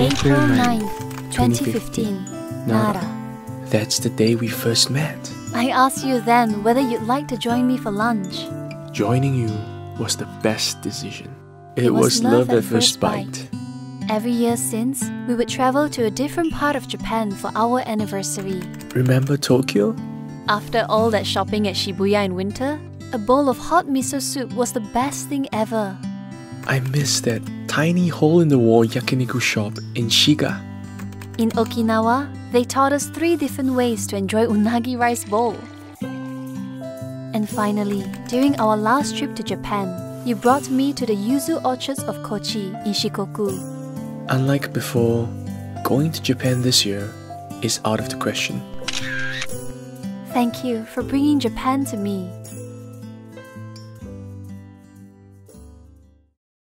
April 9th, 2015, Nara. That's the day we first met. I asked you then whether you'd like to join me for lunch. Joining you was the best decision. It, was, love at first bite. Every year since, we would travel to a different part of Japan for our anniversary. Remember Tokyo? After all that shopping at Shibuya in winter, a bowl of hot miso soup was the best thing ever. I miss that tiny hole in the wall yakiniku shop in Shiga. In Okinawa, they taught us three different ways to enjoy unagi rice bowl. And finally, during our last trip to Japan, you brought me to the yuzu orchards of Kochi in Shikoku. Unlike before, going to Japan this year is out of the question. Thank you for bringing Japan to me